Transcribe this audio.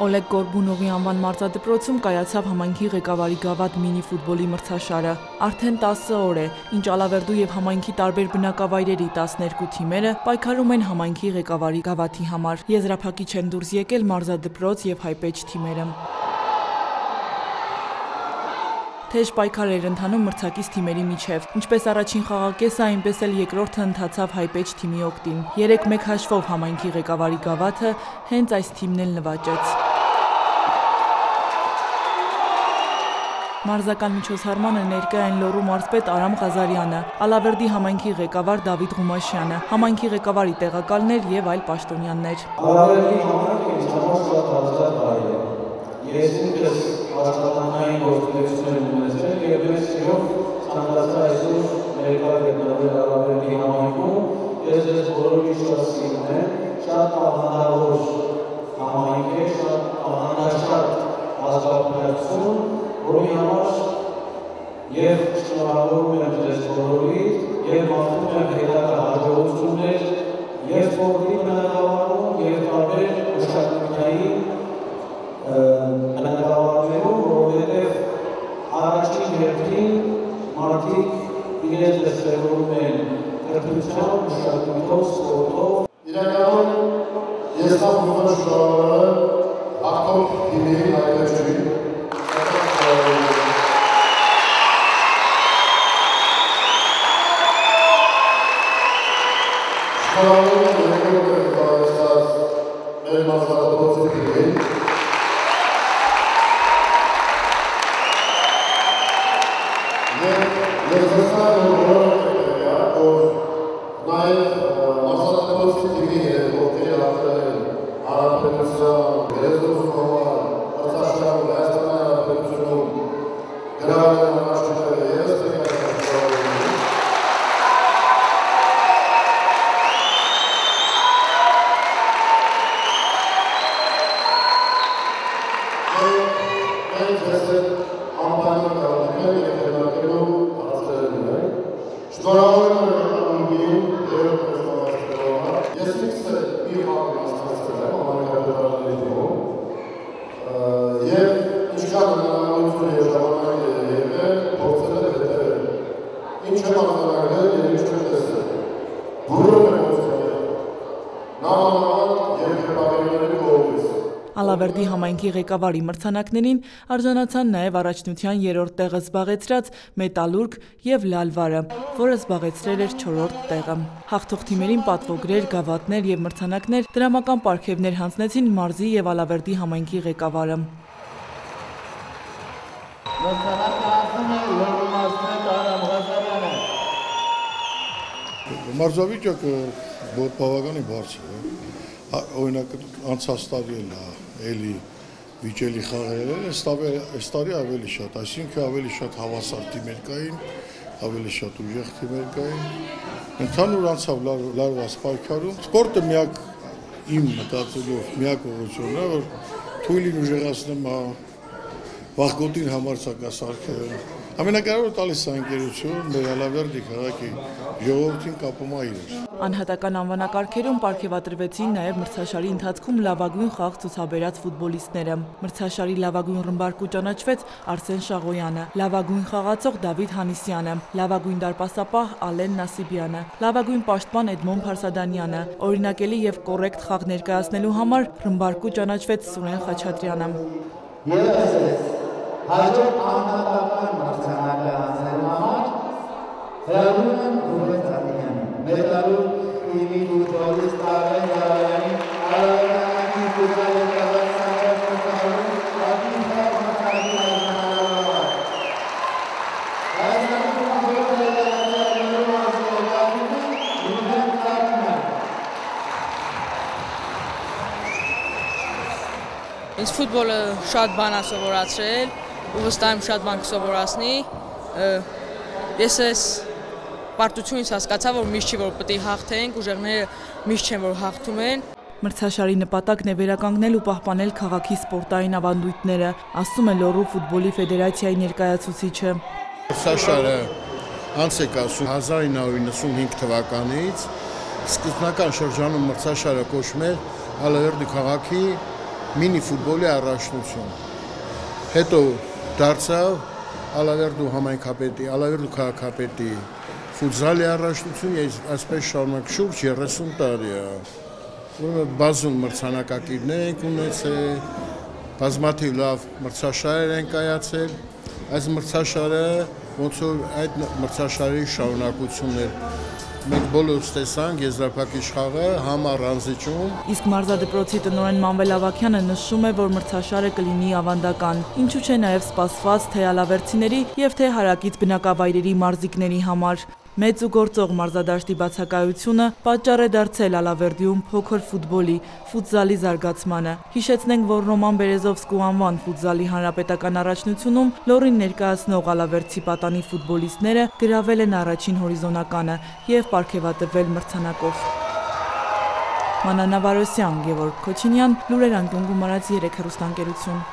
Օլեգ Գորբունովի անվան մարզադպրոցում կայացավ համայնքի ղեկավարի գավաթ մինի ֆուտբոլի մրցաշարը։ Արդեն 10 օր է, ինչ Ալավերդու եւ համայնքի տարբեր բնակավայրերի 12 թիմերը պայքարում են համայնքի ղեկավարի գավաթի համար։ Եզրափակիչ են դուրս եկել մարզադպրոց եւ հայպեչ թիմերը։ Թեժ պայքար էր ընթանում մրցակից թիմերի միջև։ Ինչպես առաջին խաղակեսը, այնպես էլ երկրորդը ընթացավ հայպեչ թիմի օգտին։ 3-1 հաշվով համայնքի ղեկավարի գավաթը հենց այս թիմն էլ նվաճեց։ Մարզական միջոցառմանը ներկա են Լոռու մարզպետ Արամ Ղազարյանը, Ալավերդի համայնքի ղեկավար Դավիթ Ղումաշյանը, համայնքի ղեկավարի տեղակալներ եւ այլ պաշտոնյաներ։ Ալավերդի համայնքը ես բոլորի շատ աղանդավոր համայնք է, շատ աղանդաշատ ազգապնացություն, որի համար եւ շնորհավորում եմ ձեզ բոլորիդ եւ մաղթում եմ հետագա հաջողություններ եւ սպորտի բնակավարում եւ տարբեր մշակութային բնակավարներում, որովհետեւ առաջին հերթին մարդիկ իրենց դրսևորում են կրթությամբ, մշակույթով, սպորտով Իրականում ես նա ուղղը շնորհավորը ակտով թիմի հայտեջին Շնորհավորում եմ երկրորդ բարեստած մեր մասնակցողի թիմին գրավել աշխատել ես տեղեկացնում Մենք ես անպայման կարողանալ եւ հերնակելու հարցերն ունենք։ Շնորհավորում եմ ամենին երբ խոստովանեցի։ Ես ինքս մի բան մասնակցել եմ Ինչ եմ արձանագրել եւ չեմ տեսել։ Բուրում եմ ոսկել։ Նամանավանդ երկրպագերների կողմից։ Ալավերդի համայնքի ղեկավարի մրցանակներին արժանացան նաև առաջնության երրորդ տեղը զբաղեցրած Մետալուրգ եւ Լալվարը, որը զբաղեցրել էր չորրորդ տեղը։ Հաղթող թիմերին պատվոգրեր, գավաթներ եւ մրցանակներ դրամական պարգևներ հանձնեցին Մարզի եւ Ալավերդի համայնքի ղեկավարը։ Մարզավիճակը բավականին բարձր է։ Ա- Օրինակ անցած տարի էլ ա, էլի վիճելի խաղեր են, այս տարի ավելի շատ, այսինքն ավելի շատ հավասար թիմեր կային, ավելի շատ ուժեղ թիմեր կային։ Ընդհանուր անցավ լարված պայքարում։ Սպորտը միակ իմ մտածելով միակ ուղղությունն է, որ թույլին ուժեղացնեմ ա, վախգոտին համարցակասարքը ամենակարևորը տալիս է ընկերություն մեր Ալավերդի քաղաքի ժողովրդին կապում է իրար։ Անհատական անվանակարգերում պարգևատրվեցին նաև մրցաշարի ընթացքում լավագույն խաղ ցուցաբերած ֆուտբոլիստները։ Մրցաշարի լավագույն ռմբարկու ճանաչվեց Արսեն Շաղոյանը, լավագույն խաղացող Դավիթ Հանիսյանը, լավագույն դարպասապահ Ալեն Նասիբյանը, լավագույն պաշտպան Էդմոն Փարսադանյանը։ Օրինակելի եւ կոռեկտ խաղ ներկայացնելու համար ռմբարկու ճանաչվեց Սուրեն Խաչատրյանը։ Եվ հաջորդ անհատական մրցանակը հանձնելու համար հրավիրում եմ Ռուբեն Ծառյանին, մեդալու թիմի ֆուտբոլիստ Արեն Գարյանի, Արարատի ֆուտբոլի կազմակերպության ֆուտբոլի ակտիվ մրցանակի հանձնարարը։ Հայաստանի ֆուտբոլի ֆեդերացիայի ազգային կազմի Ռուբեն Ծառյան Ինձ ֆուտբոլը շատ բան է սովորացրել ու վստահ եմ շատ բան կսովորացնի։ Ես ես պարտությունից հասկացա, որ միշտ չի որ պետք է հաղթենք, ուժեղները միշտ չեն որ հաղթում են։ Մրցաշարի նպատակն է վերականգնել ու պահպանել քաղաքի սպորտային ավանդույթները, ասում է Լոռու ֆուտբոլի ֆեդերացիայի ներկայացուցիչը։ Մրցաշարը անց է կասում 1995 թվականից սկզբնական շրջանում մրցաշարը կոչվում էր Ալավերդի քաղաքի մինի ֆուտբոլի առաջնություն։ Հետո դարձավ Ալավերդու համայնքապետի, Ալավերդու քաղաքապետի ֆուտզալի առաջնություն եւ այսպես շարունակ շուրջ 30 տարի է։ Ուրեմն բազում մրցանակակիրներ ենք ունեցել, բազմաթիվ լավ մրցաշարեր են կայացել։ Այս մրցաշարը ոնց որ այդ մրցաշարի շարունակությունն էր մենք բոլորս տեսանք եզրափակիչ խաղը համառ անզիջում։ Իսկ մարզադպրոցի տնօրեն Մանվել Ավակյանը նշում է, որ մրցաշարը կլինի ավանդական, ինչու՞ չէ նաև սպասված թե ալավերցիների եւ թե հարակից բնակավայրերի մարզիկների համար։ Մեծ ու գործող մարզադաշտի բացակայությունը պատճառ է դարձել Ալավերդիում փոքր ֆուտբոլի, ֆուտզալի զարգացմանը։ Հիշեցնենք, որ Ռոման Բերեզովսկու անվան ֆուտզալի հանրապետական առաջնությունում լորին ներկայացնող Ալավերդցի պատանի ֆուտբոլիստները գրավել են առաջին հորիզոնականը եւ ապարգևատրվել մրցանակով։ Մանանավարոսյան, Գևորգ Քոչինյան, Լուրեր անկյուն գումարած 3 հեռուստանկերություն։